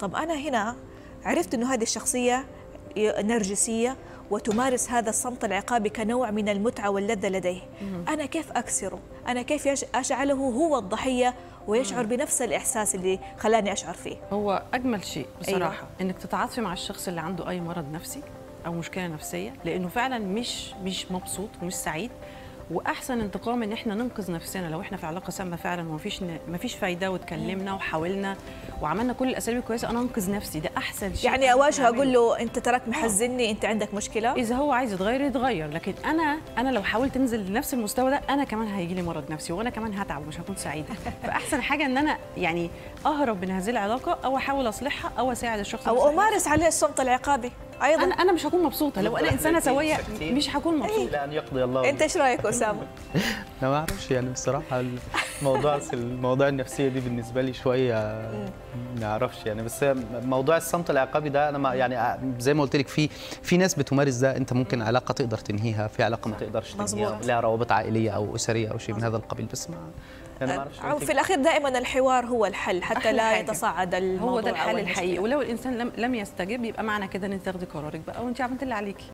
طب أنا هنا عرفت إنه هذه الشخصية نرجسية وتمارس هذا الصمت العقابي كنوع من المتعة واللذة لديه. أنا كيف أكسره؟ أنا كيف اجعله هو الضحية ويشعر بنفس الإحساس اللي خلاني أشعر فيه؟ هو أجمل شيء بصراحة أيوة. إنك تتعاطفي مع الشخص اللي عنده أي مرض نفسي أو مشكلة نفسية لأنه فعلا مش مش مبسوط ومش سعيد. وأحسن انتقام إن إحنا ننقذ نفسنا لو إحنا في علاقة سامة فعلا ومفيش مفيش فايدة واتكلمنا وحاولنا وعملنا كل الأساليب الكويسة. أنا أنقذ نفسي. ده أحسن شيء يعني اواجهه. أقول له أنت تراك محزني أنت عندك مشكلة؟ إذا هو عايز يتغير يتغير. لكن أنا أنا لو حاولت أنزل لنفس المستوى ده أنا كمان هيجي لي مرض نفسي وأنا كمان هتعب ومش هكون سعيدة. فأحسن حاجة إن أنا يعني أهرب من هذه العلاقة أو أحاول أصلحها أو أساعد الشخص أو أمارس عليه الصمت العقابي. أيضا أنا أنا مش هكون مبسوطة. لو أنا إنسانة سوية. مش هكون مبسوطة. إلى أن يقضي الله. أنت إيش رأيك أسامة؟ أنا ما أعرفش. يعني بصراحة الموضوع الموضوع النفسية دي بالنسبة لي شوية ما أعرفش يعني. بس موضوع الصمت العقابي ده أنا ما يعني زي ما قلت لك في في ناس بتمارس ده. أنت ممكن علاقة تقدر تنهيها في علاقة ما تقدرش مظبوط. تنهيها لها روابط عائلية أو أسرية أو شيء من هذا القبيل. بس ما أو في الأخير دائما الحوار هو الحل حتى لا حاجة. يتصاعد الموضوع هو ده الحل. الحقيقي. ولو الإنسان لم لم يستجب يبقى معنى كده ان انت تاخدي قرارك بقى وانت عملت اللي عليكي.